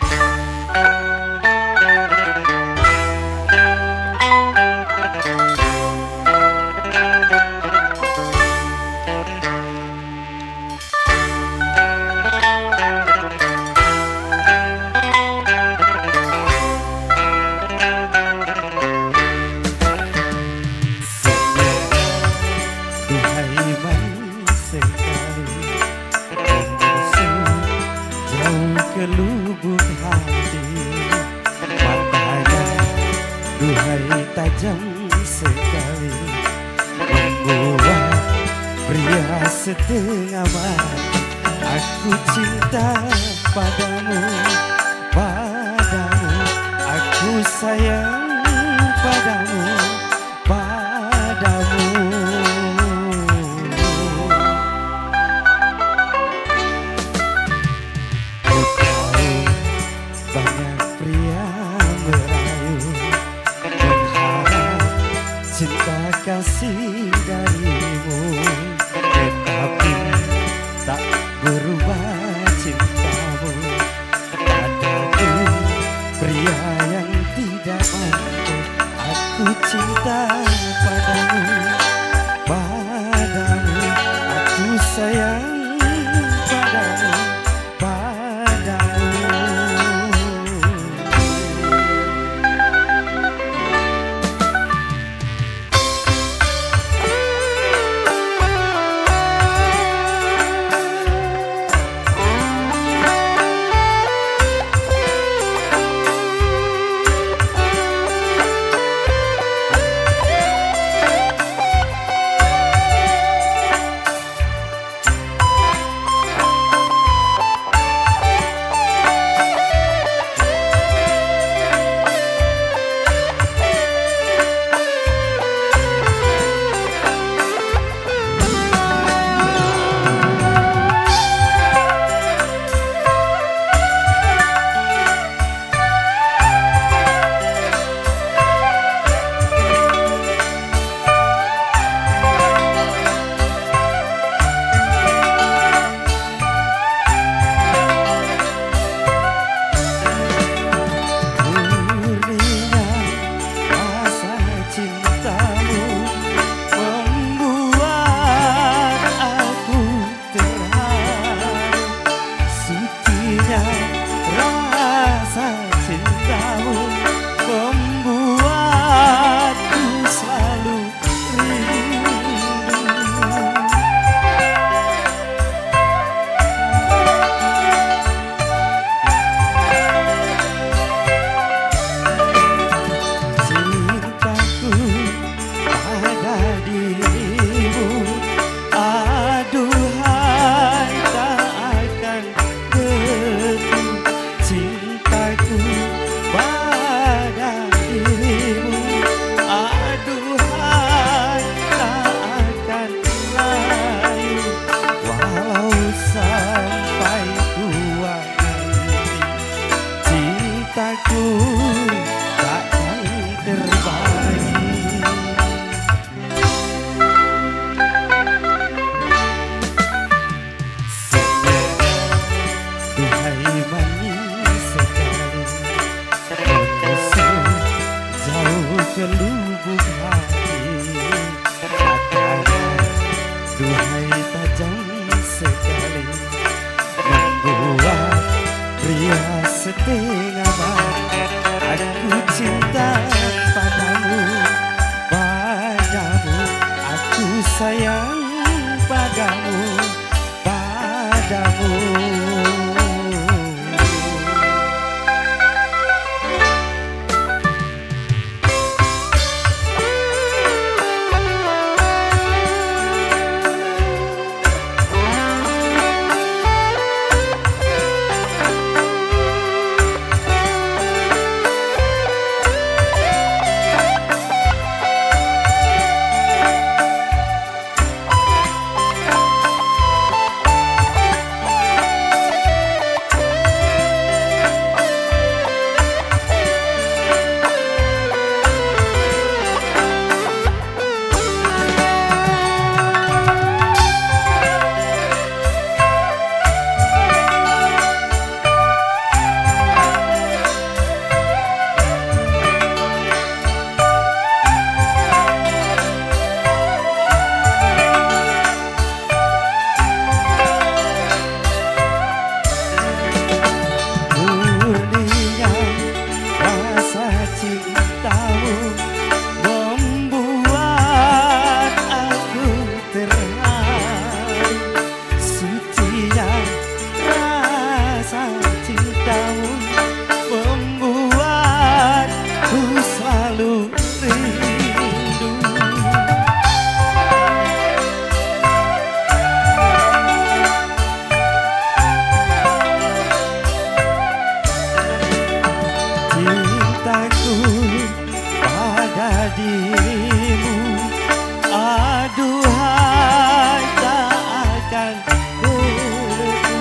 tajam pria setengah mati Aku cinta padamu Padamu. Aku sayang padamu Padamu. Ku banyak pria merayu cinta kasih darimu berubah cintamu. Padaku pria yang tidak mampu. Aku cinta The thing about cintaku pada dirimu. Aduhai tak akan berhenti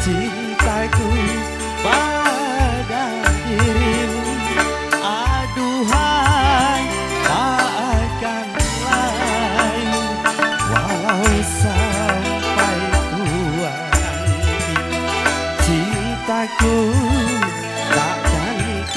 cintaku pada dirimu. Aduhai tak akan lain walau sampai tua cintaku